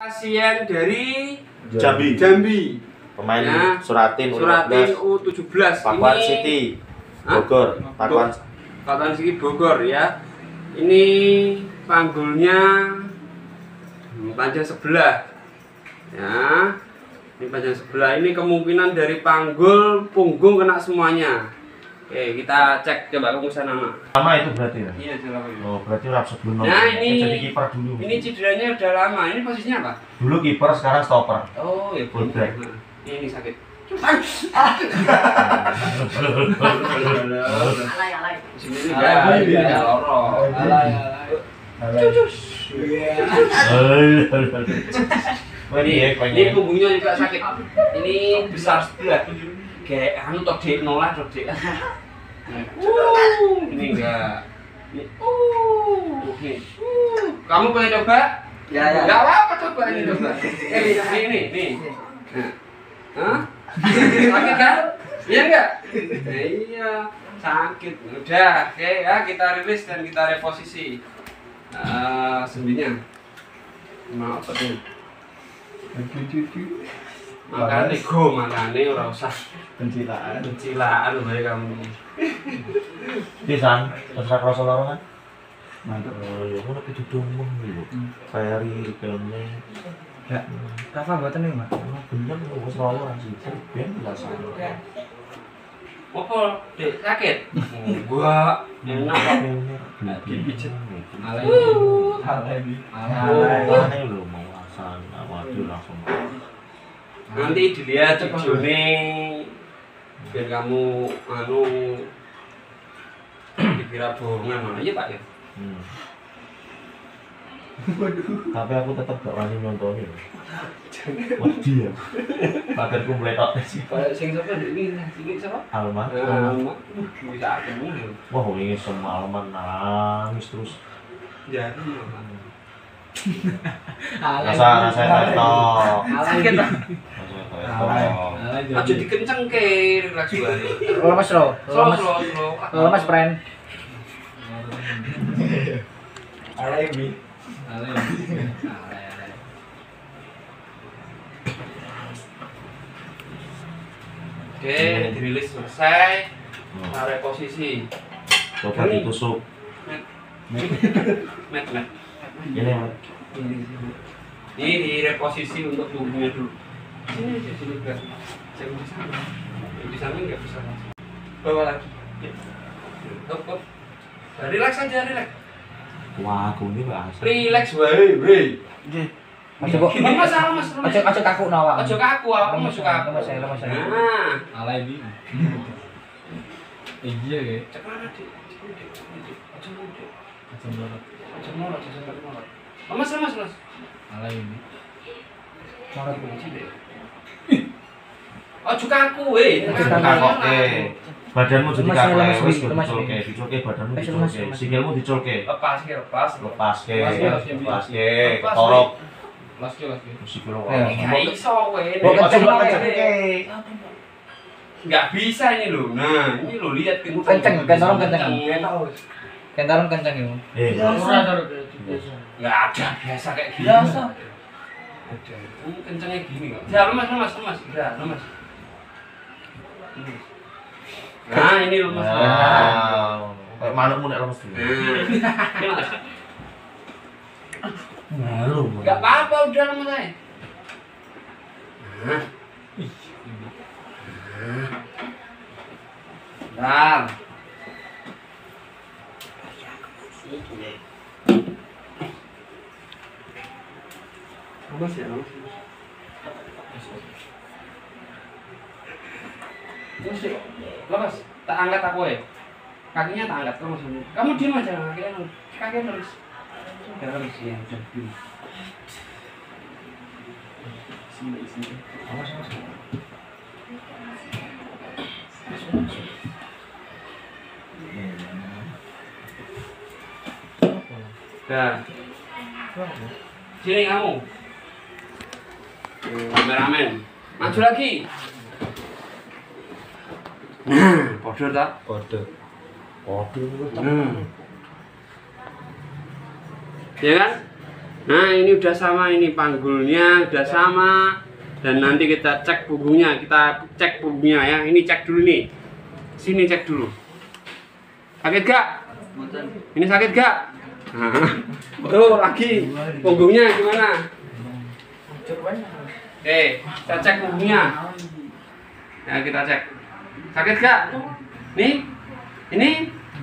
Pasien dari Jambi. Jambi, Pemain Ya. Suratin Suratin U15. U17. Pakuan Ini City. Bogor. Pakuan Kota Siki Bogor ya. Ini panggulnya panjang sebelah. Ya. Ini panjang sebelah. Ini kemungkinan dari panggul punggung kena semuanya. Oke, kita cek coba ke sana, Mak. Sama itu berarti ya? Iya, silakan. Oh, berarti rap sebelum Nah, ini- jadi kiper dulu. Ini cederanya udah lama. Ini posisinya apa? Dulu kiper, sekarang stopper. Oh, ya Full back. Nah, ini sakit. Alay alay. Sini ini Alay, enggak alay. Wah, ini ya, Ini punggungnya juga sakit. Ini besar sebelah. Kayak anu tok dek nolak tok dek. Ini enggak. Ini, uh, ini. Uh. Kamu pengen coba? Ya, ya. Enggak apa-apa coba ini coba. Eh, ini, ini, ini. Nah. Hah? Sakit kan? Iya enggak? Nah, iya, sakit. Udah, oke ya kita rilis dan kita reposisi. Uh, sendinya. Mau apa tuh? Makane go, makane ora usah Pencilaan. pencilaan bae kamu. Pisan, terserah kroso loro kan? Mantap. Oh, ya ngono kudu domong lho. Ferry filmnya. Ya. Rafa buatan nih, Mas. Bener wis loro sih. Ben biasa. Apa, Dek? Sakit? Enggak, enak kok. Dipijet. Alay. Alay. Alay. Alay. Alay lho mau asal waduh langsung. Nanti dilihat videonya biar kamu anu dikira bohongan. Iya, Pak ya. Hmm. Tapi aku tetap gak wani nontonin. Wedi ya. Badanku meletot sih. Kayak sing sapa iki iki sapa? Alma. Eh, bisa ketemu. Wah, ini semalaman nangis terus. Jadi, Rasa rasa tetok. sakit Pak. Rasa Alay. tetok. Alay. Aja dikenceng ke relax wae. Lo mas lo, Slow, lo mas friend. Alay, Bi. Alay. Oke, dirilis selesai. Tarik posisi. Coba ditusuk. Met, met. Ini Mat. Ini di reposisi untuk punggungnya dulu. Sini aja sini enggak. Saya di sana. Di sana enggak bisa langsung. Bawa lagi. Ya. Hop, hop. Nah, relax aja, relax. Wah, aku ini bahasa. Relax wae, wae. Aja kok, Ini masalah Mas. aja aja kaku nawa. Aja kaku, aku masuk kaku. Lemas ya, lemas ya. Nah, Alay, Bi. Iya, ya. mana, Dik? Aja mana, Dik? Macam banget. Aja mana, aja mana. Lemas, lemas, lemas. Alay, Bi. Marot. Aja kaku, weh. Aja Kaku, kaku. kaku. Oke. Badanmu jadi lemas, wis diculke, diculke badanmu diculke, lemas. sikilmu diculke. Lepas, ke, lepas. Lepas ke, Lepas, lepas, Bi. lepas ke, Lepas, ke, ke. Lo. Ya. Iso, kenceng, ya. Nggak bisa ini. Nah, ini lo lihat kenceng. Kenceng, kentorong kenceng. Kenceng. Kentaran kencang ya. Eh, Nggak ada biasa kayak gini. Biasa. Ada. Ini kencengnya gini kok. Ya, lemas, lemas, lemas. Ya, lemas. Nah, ini lemas. Wow. Kayak manukmu nek lemes. Nah, Malu. Nggak apa-apa, udah lemas aja. Nah. Nah. Lemas ya. Lemas ya. Lemas. Tak angkat aku ya. Kakinya tak angkat, lemas. Kamu diam aja, kakinya lurus. Kakinya lurus. Kakinya lurus, ya. Udah, diam. Sini, sini. Awas, awas. Dah. Sini kamu. Kameramen. Maju lagi. Nah, podo tak? Kode. Waduh, Hmm. Ya kan? Nah ini udah sama ini panggulnya udah sama dan nanti kita cek punggungnya kita cek punggungnya ya ini cek dulu nih sini cek dulu sakit gak? ini sakit gak? Nah, tuh lagi punggungnya gimana? Oke, kita cek punggungnya ya kita cek sakit gak? nih ini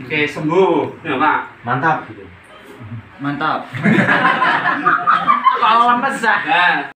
oke sembuh ya pak Mantap. Mantap. Kalau lemes. Nah,